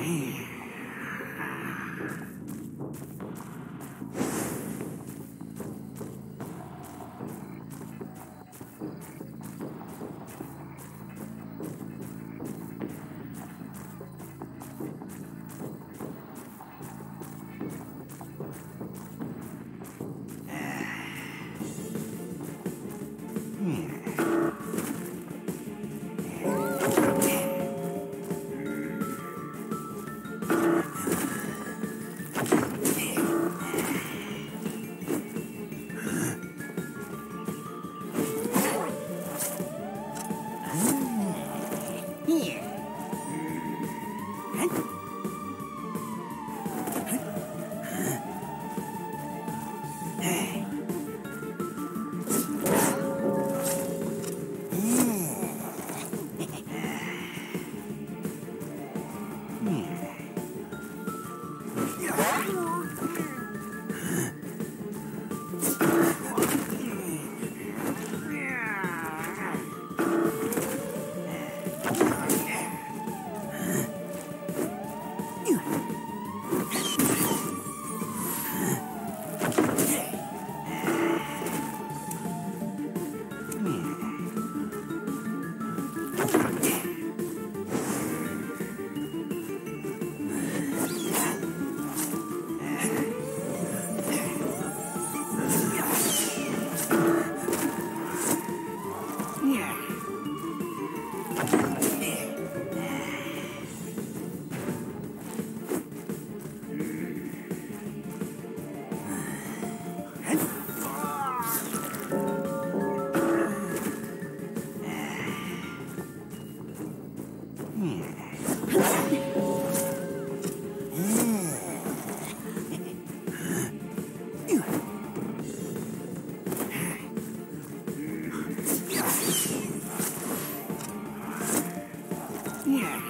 Mm. Yeah.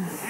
Mm-hmm.